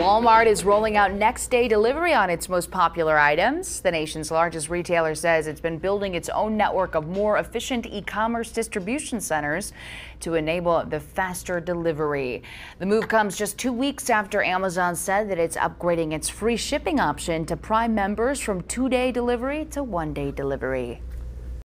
Walmart is rolling out next day delivery on its most popular items. The nation's largest retailer says it's been building its own network of more efficient e-commerce distribution centers to enable the faster delivery. The move comes just two weeks after Amazon said that it's upgrading its free shipping option to Prime members from two day delivery to one day delivery.